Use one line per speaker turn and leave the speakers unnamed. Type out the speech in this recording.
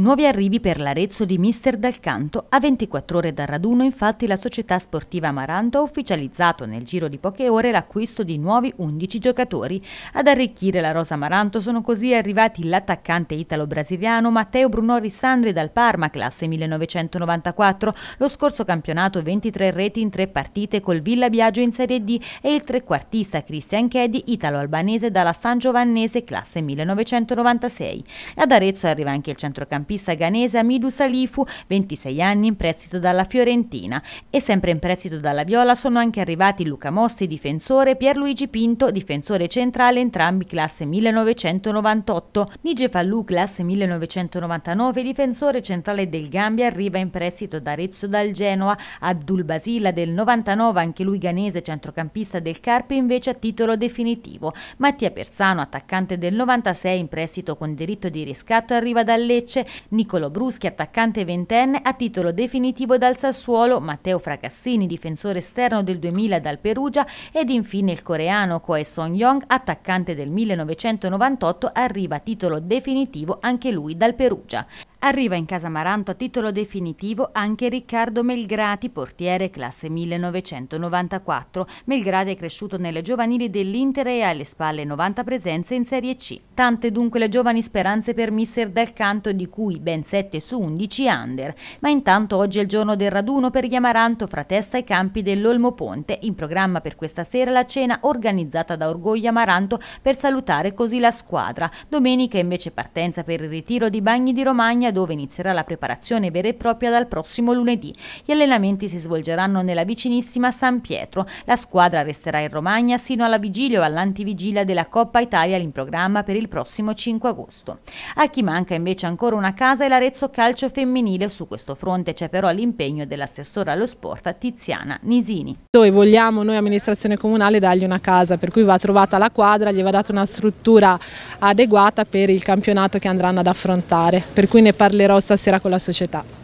Nuovi arrivi per l'Arezzo di Mister Dal Canto. A 24 ore dal raduno, infatti, la società sportiva Amaranto ha ufficializzato nel giro di poche ore l'acquisto di nuovi 11 giocatori. Ad arricchire la rosa Amaranto sono così arrivati l'attaccante italo-brasiliano Matteo Brunori Sandri dal Parma, classe 1994, lo scorso campionato 23 reti in tre partite col Villa Biagio in Serie D e il trequartista Christian Chedi, italo-albanese dalla San Giovannese, classe 1996. Ad Arezzo arriva anche il centrocampista centrocampista ghanese Amidu Salifu, 26 anni, in prestito dalla Fiorentina. E sempre in prestito dalla Viola sono anche arrivati Luca Mossi, difensore, Pierluigi Pinto, difensore centrale, entrambi classe 1998. Nige Fallù, classe 1999, difensore centrale del Gambia, arriva in prestito da Arezzo dal Genoa. Abdul Basila del 99, anche lui ghanese, centrocampista del Carpi, invece a titolo definitivo. Mattia Persano, attaccante del 96, in prestito con diritto di riscatto, arriva dal Lecce. Nicolo Bruschi, attaccante ventenne, a titolo definitivo dal Sassuolo, Matteo Fracassini, difensore esterno del 2000 dal Perugia ed infine il coreano Koe Song-yong, attaccante del 1998, arriva a titolo definitivo anche lui dal Perugia. Arriva in casa Maranto a titolo definitivo anche Riccardo Melgrati, portiere classe 1994. Melgrati è cresciuto nelle giovanili dell'Inter e ha alle spalle 90 presenze in Serie C. Tante dunque le giovani speranze per Mister Del Canto, di cui ben 7 su 11 under. Ma intanto oggi è il giorno del raduno per gli Amaranto fra testa ai campi dell'Olmo Ponte. In programma per questa sera la cena organizzata da Orgoglio Amaranto per salutare così la squadra. Domenica invece partenza per il ritiro di Bagni di Romagna dove inizierà la preparazione vera e propria dal prossimo lunedì. Gli allenamenti si svolgeranno nella vicinissima San Pietro. La squadra resterà in Romagna sino alla vigilia o all'antivigilia della Coppa Italia in programma per il prossimo 5 agosto. A chi manca invece ancora una casa è l'Arezzo Calcio Femminile. Su questo fronte c'è però l'impegno dell'assessora allo sport Tiziana Nisini.
Noi vogliamo, noi amministrazione comunale, dargli una casa, per cui va trovata la quadra, gli va data una struttura adeguata per il campionato che andranno ad affrontare, per cui ne parlerò stasera con la società.